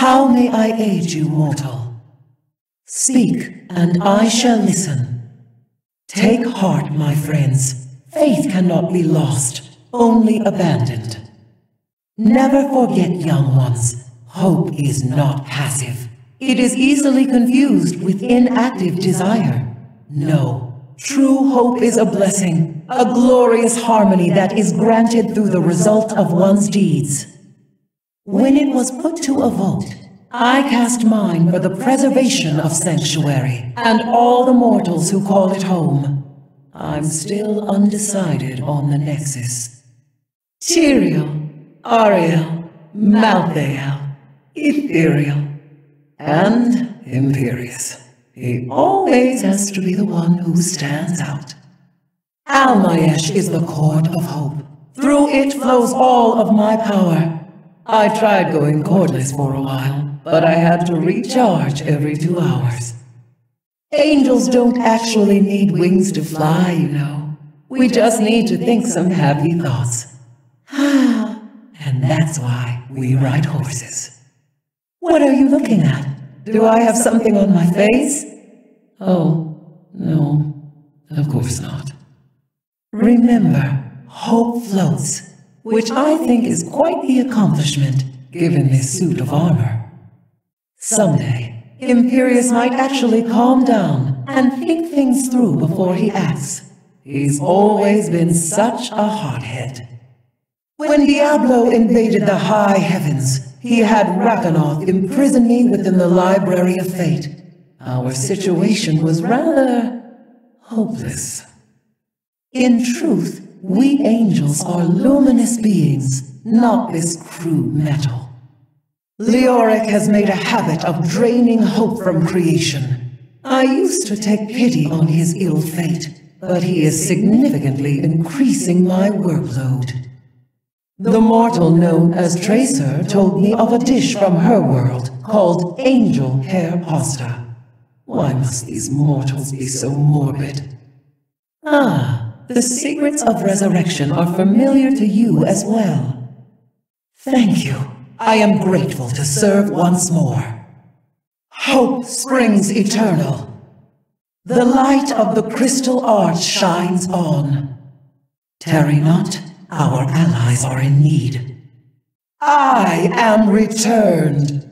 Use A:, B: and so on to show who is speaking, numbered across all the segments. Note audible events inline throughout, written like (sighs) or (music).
A: How may I aid you, mortal? Speak, and I shall listen. Take heart, my friends. Faith cannot be lost, only abandoned. Never forget, young ones, hope is not passive. It is easily confused with inactive desire. No, true hope is a blessing, a glorious harmony that is granted through the result of one's deeds. When it was put to a vote, I cast mine for the preservation of Sanctuary and all the mortals who call it home. I'm still undecided on the Nexus. Tyrael, Auriel, Malthael, Itherael, and Imperius. He always has to be the one who stands out. Al'maiesh is the cord of hope. Through it flows all of my power. I tried going cordless for a while, but I had to recharge every two hours. Angels don't actually need wings to fly, you know. We just need to think some happy thoughts. (sighs) And that's why we ride horses. What are you looking at? Do I have something on my face? Oh, no, of course not. Remember, hope floats, which I think is quite the accomplishment, given this suit of armor. Someday, Imperius might actually calm down and think things through before he acts. He's always been such a hothead. When Diablo invaded the high heavens, he had Rakanoth imprison me within the Library of Fate. Our situation was rather hopeless. In truth, we angels are luminous beings, not this crude metal. Leoric has made a habit of draining hope from creation. I used to take pity on his ill fate, but he is significantly increasing my workload. The mortal known as Tracer told me of a dish from her world called angel hair pasta. Why must these mortals be so morbid? Ah, the secrets of resurrection are familiar to you as well. Thank you. I am grateful to serve once more. Hope springs eternal. The light of the crystal arch shines on. Tarry not, our allies are in need. I am returned.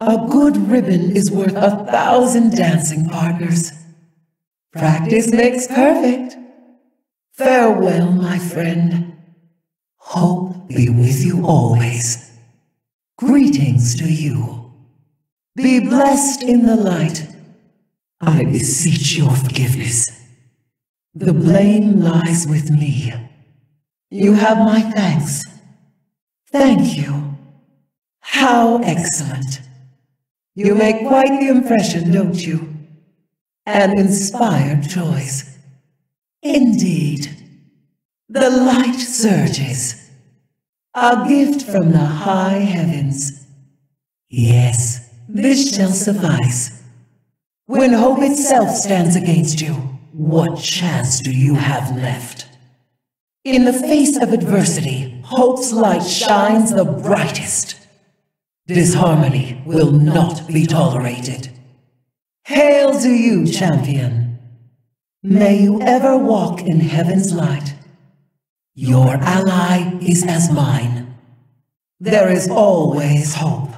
A: A good ribbon is worth a thousand dancing partners. Practice makes perfect. Farewell, my friend. Hope be with you always. Greetings to you. Be blessed in the light. I beseech your forgiveness. The blame lies with me. You have my thanks. Thank you. How excellent. You make quite the impression, don't you? An inspired choice. Indeed. The light surges. A gift from the high heavens. Yes, this shall suffice. When hope itself stands against you, what chance do you have left? In the face of adversity, hope's light shines the brightest. Disharmony will not be tolerated. Hail to you, champion. May you ever walk in heaven's light. Your ally is as mine. There is always hope.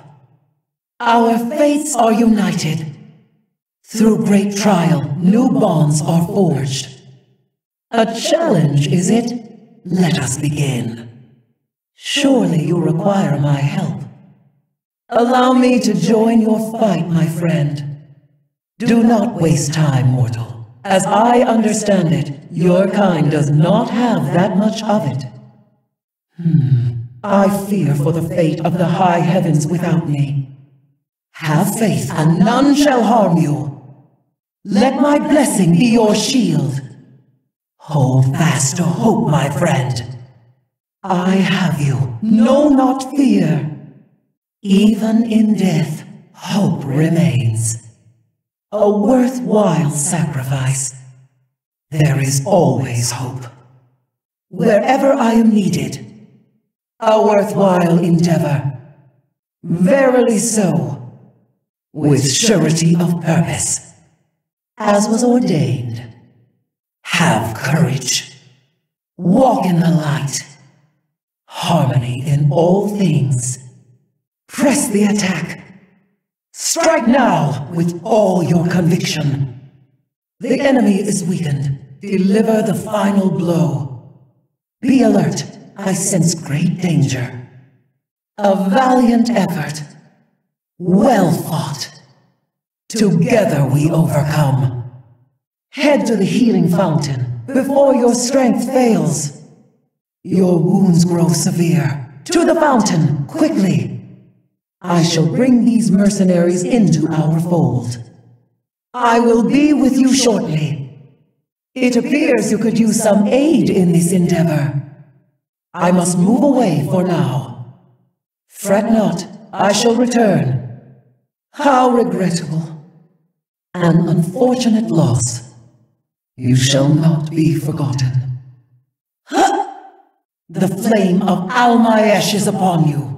A: Our fates are united. Through great trial, new bonds are forged. A challenge, is it? Let us begin. Surely you require my help. Allow me to join your fight, my friend. Do not waste time, mortal. As I understand it, your kind does not have that much of it. Hmm. I fear for the fate of the high heavens without me. Have faith, and none shall harm you. Let my blessing be your shield. Hold fast to hope, my friend. I have you. Know not fear. Even in death, hope remains. A worthwhile sacrifice. There is always hope. Wherever I am needed, a worthwhile endeavor. Verily so, with surety of purpose, as was ordained. Have courage. Walk in the light. Harmony in all things. Press the attack. Strike now with all your conviction. The enemy is weakened. Deliver the final blow. Be alert. I sense great danger. A valiant effort. Well fought. Together we overcome. Head to the healing fountain before your strength fails. Your wounds grow severe. To the fountain, quickly. I shall bring these mercenaries into our fold. I will be with you shortly. It appears you could use some aid in this endeavor. I must move away for now. Fret not, I shall return. How regrettable. An unfortunate loss. You shall not be forgotten. The flame of Al'maiesh is upon you.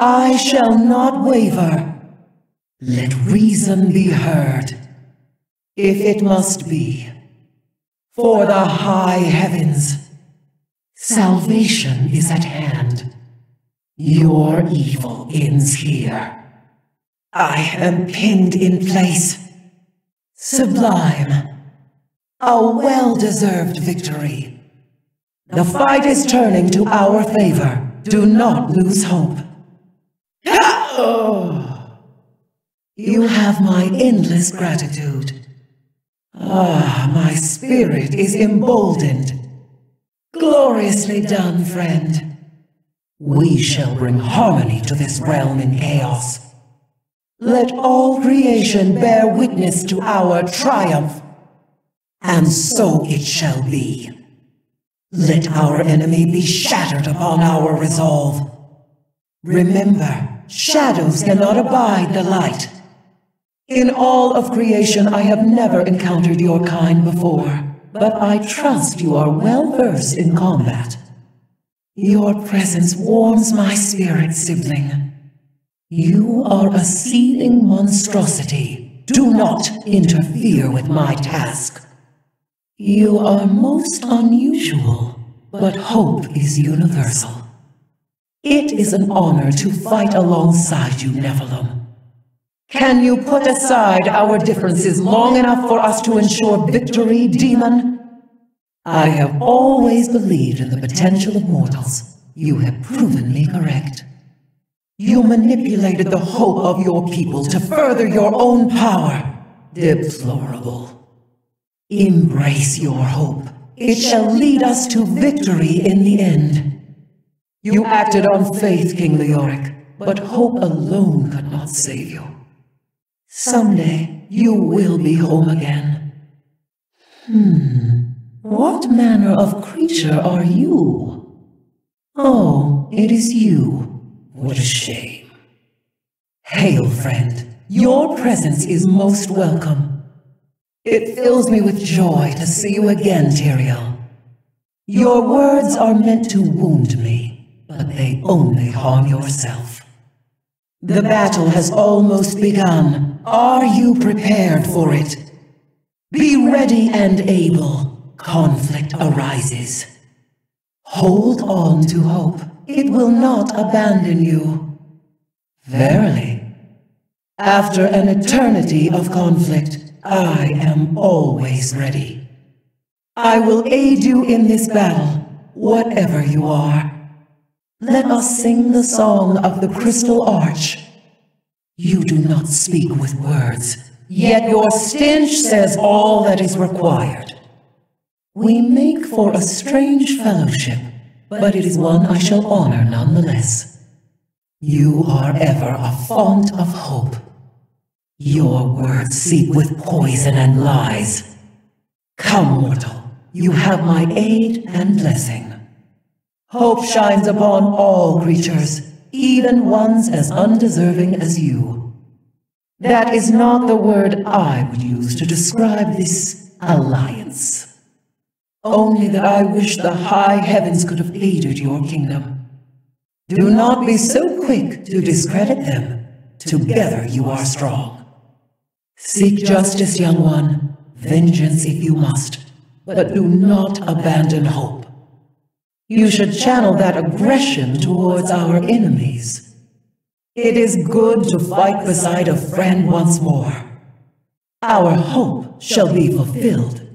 A: I shall not waver. Let reason be heard, if it must be. For the high heavens, salvation is at hand. Your evil ends here. I am pinned in place. Sublime. A well-deserved victory. The fight is turning to our favor. Do not lose hope. (gasps) You have my endless gratitude. Ah, my spirit is emboldened. Gloriously done, friend. We shall bring harmony to this realm in chaos. Let all creation bear witness to our triumph. And so it shall be. Let our enemy be shattered upon our resolve. Remember, Shadows cannot abide the light. In all of creation I have never encountered your kind before, but I trust you are well versed in combat. Your presence warms my spirit, sibling. You are a seething monstrosity. Do not interfere with my task. You are most unusual, but hope is universal. It is an honor to fight alongside you, Nephilim. Can you put aside our differences long enough for us to ensure victory, demon? I have always believed in the potential of mortals. You have proven me correct. You manipulated the hope of your people to further your own power. Deplorable. Embrace your hope. It shall lead us to victory in the end. You acted on faith, King Leoric, but hope alone could not save you. Someday you will be home again. Hmm, what manner of creature are you? Oh, it is you. What a shame. Hail, friend. Your presence is most welcome. It fills me with joy to see you again, Tyrael. Your words are meant to wound me but they only harm yourself. The battle has almost begun. Are you prepared for it? Be ready and able. Conflict arises. Hold on to hope. It will not abandon you. Verily. After an eternity of conflict, I am always ready. I will aid you in this battle, whatever you are. Let us sing the song of the crystal arch. You do not speak with words, yet your stench says all that is required. We make for a strange fellowship, but it is one I shall honor nonetheless. You are ever a font of hope. Your words seep with poison and lies. Come, mortal, you have my aid and blessing. Hope shines upon all creatures, even ones as undeserving as you. That is not the word I would use to describe this alliance. Only that I wish the high heavens could have aided your kingdom. Do not be so quick to discredit them. Together you are strong. Seek justice, young one, vengeance if you must, but do not abandon hope. You should channel that aggression towards our enemies. It is good to fight beside a friend once more. Our hope shall be fulfilled.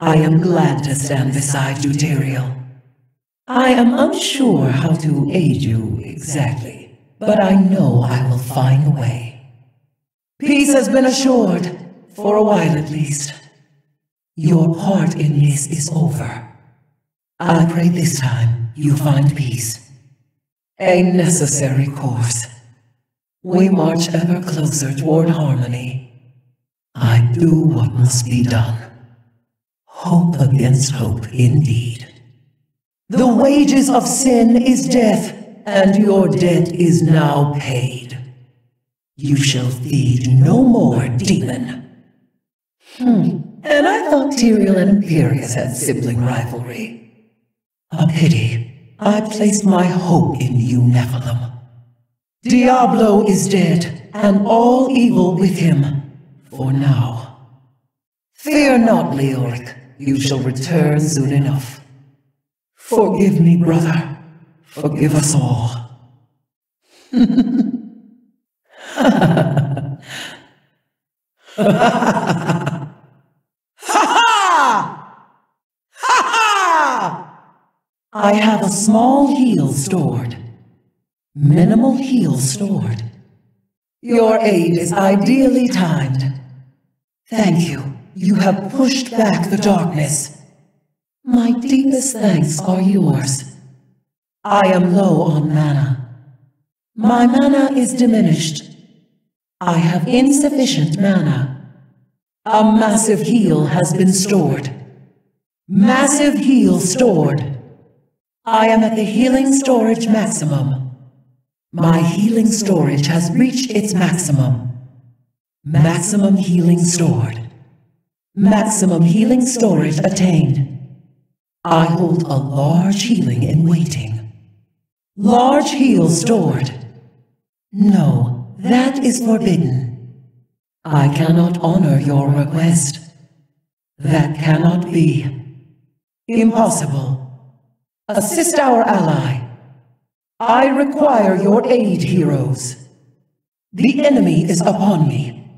A: I am glad to stand beside you, Tyrael. I am unsure how to aid you exactly, but I know I will find a way. Peace has been assured, for a while at least. Your part in this is over. I pray this time you find peace. A necessary course. We march ever closer toward harmony. I do what must be done. Hope against hope, indeed. The wages of sin is death, and your debt is now paid. You shall feed no more, demon. Hmm, and I thought Tyrael and Imperius had sibling rivalry. A pity. I placed my hope in you, Nephilim. Diablo is dead, and all evil with him, for now. Fear not, Leoric. You shall return soon enough. Forgive me, brother. Forgive us all. (laughs) I have a small heal stored. Minimal heal stored. Your aid is ideally timed. Thank you. You have pushed back the darkness. My deepest thanks are yours. I am low on mana. My mana is diminished. I have insufficient mana. A massive heal has been stored. Massive heal stored. I am at the healing storage maximum. My healing storage has reached its maximum. Maximum healing stored. Maximum healing storage attained. I hold a large healing in waiting. Large heal stored. No, that is forbidden. I cannot honor your request. That cannot be. Impossible. Assist our ally. I require your aid, heroes. The enemy is upon me.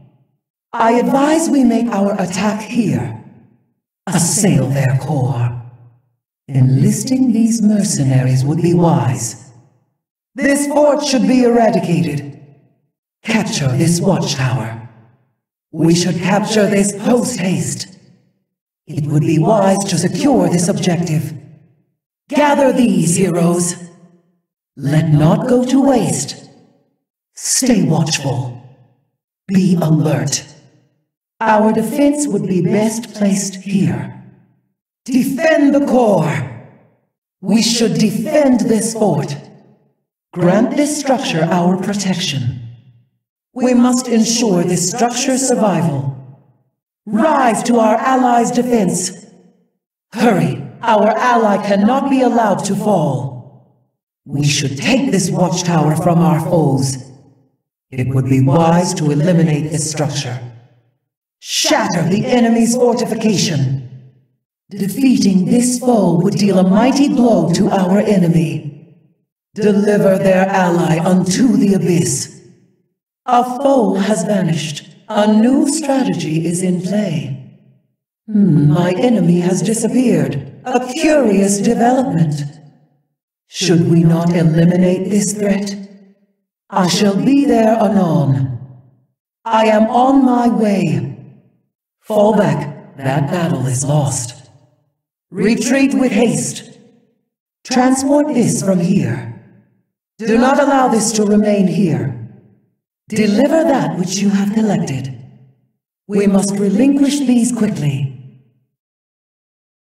A: I advise we make our attack here. Assail their core. Enlisting these mercenaries would be wise. This fort should be eradicated. Capture this watchtower. We should capture this post-haste. It would be wise to secure this objective. Gather these, heroes. Let not go to waste. Stay watchful. Be alert. Our defense would be best placed here. Defend the core! We should defend this fort. Grant this structure our protection. We must ensure this structure's survival. Rise to our allies' defense. Hurry, our ally cannot be allowed to fall. We should take this watchtower from our foes. It would be wise to eliminate this structure. Shatter the enemy's fortification. Defeating this foe would deal a mighty blow to our enemy. Deliver their ally unto the abyss. A foe has vanished. A new strategy is in play. Hmm, my enemy has disappeared. A curious development. Should we not eliminate this threat? I shall be there anon. I am on my way. Fall back. That battle is lost. Retreat with haste. Transport this from here. Do not allow this to remain here. Deliver that which you have collected. We must relinquish these quickly.